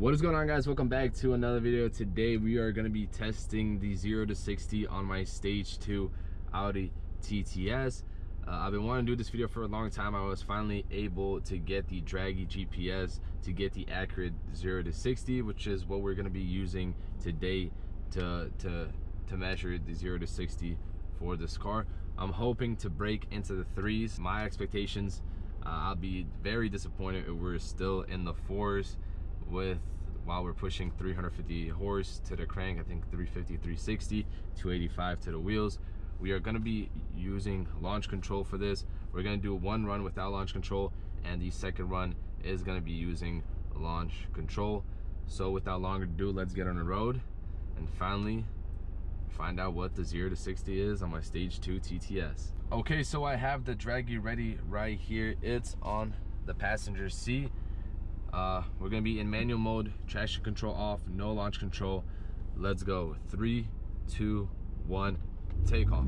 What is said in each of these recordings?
What is going on guys? Welcome back to another video. Today we are going to be testing the 0 to 60 on my stage 2 Audi TTS. Uh, I've been wanting to do this video for a long time. I was finally able to get the Dragy GPS to get the accurate 0 to 60, which is what we're going to be using today to, to, to measure the 0 to 60 for this car. I'm hoping to break into the threes. My expectations, uh, I'll be very disappointed if we're still in the fours with while we're pushing 350 horse to the crank i think 350 360 285 to the wheels. We are going to be using launch control for this. We're going to do one run without launch control and the second run is going to be using launch control. So without longer ado let's get on the road. And finally find out what the 0 to 60 is on my stage 2 TTS okay so I have the Dragy ready right here. It's on the passenger seat uh, we're gonna be in manual mode, traction control off, no launch control. Let's go. Three, two, one, take off.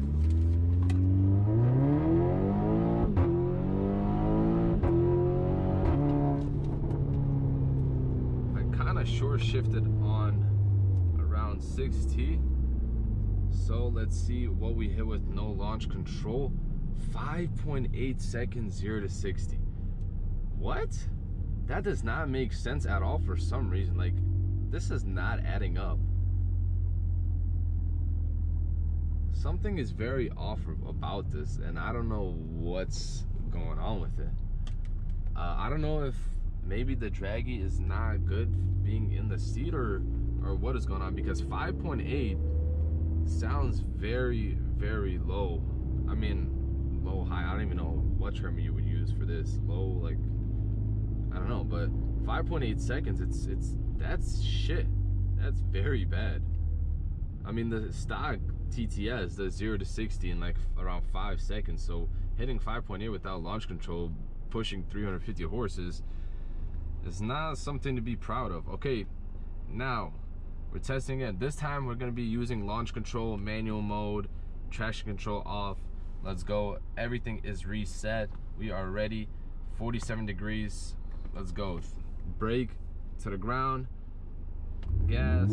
I kind of short shifted on around 6T. So let's see what we hit with no launch control. 5.8 seconds, 0 to 60. What? That does not make sense at all for some reason. Like, this is not adding up. Something is very off about this, and I don't know what's going on with it. Uh, I don't know if maybe the Dragy is not good being in the seat or, or what is going on because 5.8 sounds very, very low. I mean, low, high, I don't even know what term you would use for this. Low, like, I don't know, but 5.8 seconds, it's it's that's shit. That's very bad. I mean, the stock TTS does 0 to 60 in like around 5 seconds, so hitting 5.8 without launch control, pushing 350 horses, is not something to be proud of. Okay, now, we're testing it. This time we're gonna be using launch control, manual mode, traction control off. Let's go. Everything is reset. We are ready. 47 degrees Let's go. Brake to the ground. Gas.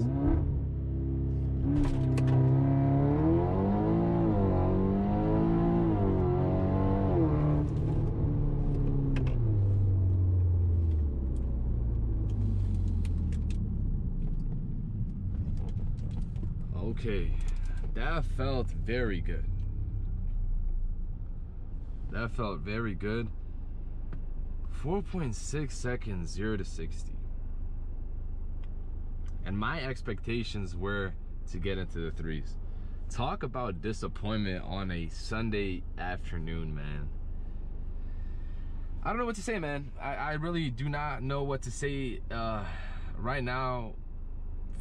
Okay, that felt very good. That felt very good. 4.6 seconds 0 to 60 and my expectations were to get into the threes. Talk about disappointment on a sunday afternoon man. I don't know what to say man. I, I really do not know what to say uh, right now.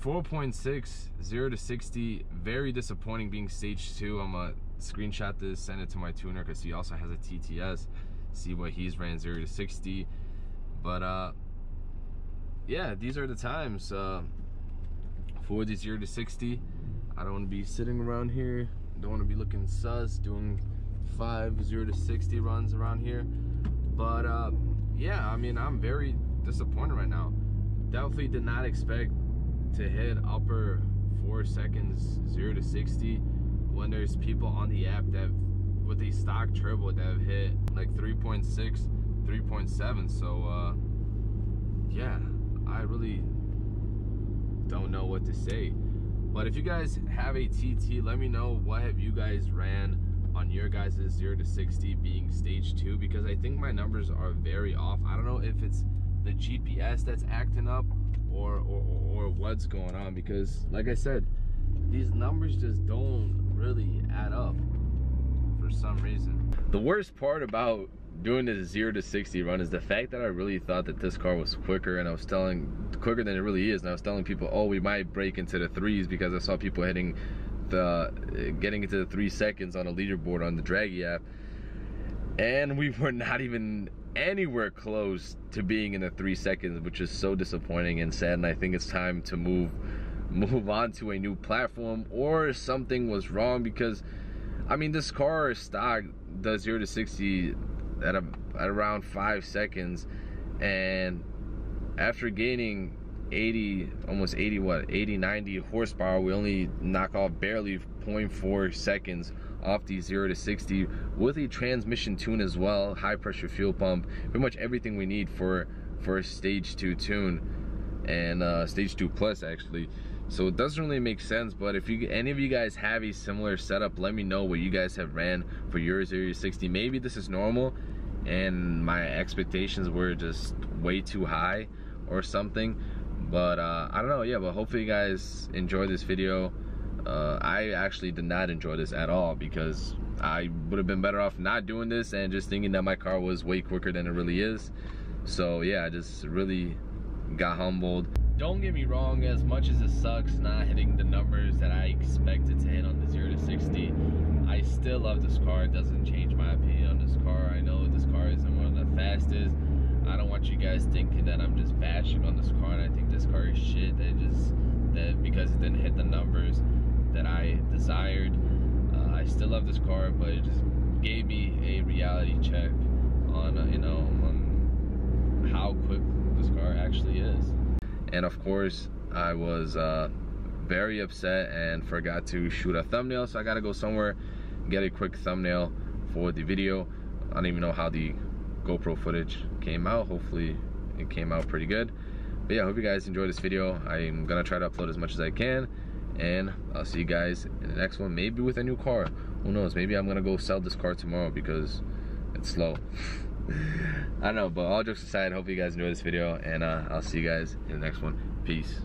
4.6 0 to 60 very disappointing being stage two. I'm gonna screenshot this send it to my tuner because he also has a tts see what he's ran 0 to 60 but uh yeah these are the times uh for the 0 to 60 I don't want to be sitting around here don't want to be looking sus doing five 0 to 60 runs around here. But uh yeah I mean I'm very disappointed right now. Definitely did not expect to hit upper four seconds 0 to 60 when there's people on the app that with a stock turbo that have hit like 3.6 3.7 so uh yeah i really don't know what to say. But if you guys have a tt let me know what have you guys ran on your guys' 0 to 60 being stage 2 because i think my numbers are very off. I don't know if it's the gps that's acting up or or, or what's going on because like i said these numbers just don't really add up for some reason. The worst part about doing this 0 to 60 run is the fact that I really thought that this car was quicker and I was telling, quicker than it really is. And I was telling people, oh, we might break into the threes because I saw people hitting the, getting into the three seconds on a leaderboard on the Dragy app. And we were not even anywhere close to being in the three seconds, which is so disappointing and sad. And I think it's time to move move on to a new platform or something was wrong because I mean, this car stock does 0 to 60 at, a, at around 5 seconds. And after gaining 80 almost 80 what 80 90 horsepower we only knock off barely 0.4 seconds off the 0 to 60 with a transmission tune as well high pressure fuel pump pretty much everything we need for for a stage 2 tune and uh, stage 2 plus actually so it doesn't really make sense but if you any of you guys have a similar setup let me know what you guys have ran for your 0 to 60 maybe this is normal and my expectations were just way too high or something but uh, I don't know. Yeah but hopefully you guys enjoy this video. Uh, I actually did not enjoy this at all because I would have been better off not doing this and just thinking that my car was way quicker than it really is. So yeah I just really got humbled don't get me wrong as much as it sucks not hitting the numbers that I expected to hit on the 0 to 60 I still love this car. It doesn't change my opinion on this car. I know this car isn't one of the fastest. I don't want you guys thinking that I'm just bashing on this car and I think this car is shit. That just that because it didn't hit the numbers that I desired. Uh, I still love this car but it just gave me a reality check on uh, you know on how quick this car actually is and of course I was uh, very upset and forgot to shoot a thumbnail so I gotta go somewhere get a quick thumbnail for the video I don't even know how the GoPro footage came out. Hopefully it came out pretty good. But yeah, I hope you guys enjoyed this video. I'm gonna try to upload as much as I can. And I'll see you guys in the next one, maybe with a new car. Who knows, maybe I'm gonna go sell this car tomorrow because it's slow. I don't know, but all jokes aside, hope you guys enjoyed this video and uh, I'll see you guys in the next one. Peace.